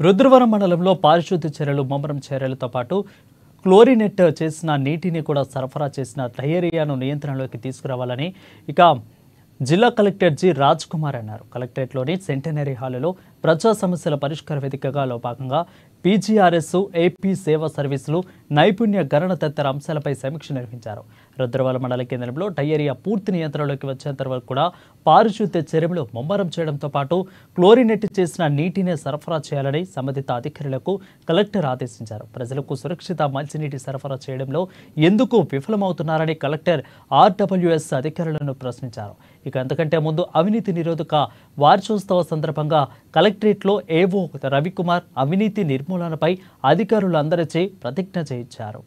రుద్రవరం మండలంలో పారిశుద్ధ్య చర్యలు ముమ్మరం చర్యలతో పాటు క్లోరినెట్ చేసిన నీటిని కూడా సరఫరా చేసిన డయేరియాను నియంత్రణలోకి తీసుకురావాలని ఇక జిల్లా కలెక్టర్ జి రాజ్ కుమార్ అన్నారు. కలెక్టరేట్లోని సెంటనరీ హాలులో ప్రజా సమస్యల పరిష్కార వేదికగా భాగంగా పీజీఆర్ఎస్ ఏపీ సేవా సర్వీసులు నైపుణ్య గణన తదితర అంశాలపై సమీక్ష నిర్వహించారు. రుద్రవల మండల కేంద్రంలో డయేరియా పూర్తి నియంత్రణలోకి వచ్చేంత వరకు కూడా పారిశుద్ధ్య చర్యలు ముమ్మరం చేయడంతో పాటు క్లోరినెట్ చేసిన నీటిని సరఫరా చేయాలని సంబంధిత అధికారులకు కలెక్టర్ ఆదేశించారు. ప్రజలకు సురక్షిత మంచినీటి సరఫరా చేయడంలో ఎందుకు విఫలమవుతున్నారని కలెక్టర్ ఆర్డబ్ల్యూఎస్ అధికారులను ప్రశ్నించారు. ఇక అంతకంటే ముందు అవినీతి నిరోధక వార్షోత్సవ సందర్భంగా కలెక్టర్ కలెక్టరేట్లో ఏవో రవికుమార్ అవినీతి నిర్మూలనపై అధికారులందరిచే ప్రతిజ్ఞ చేయించారు.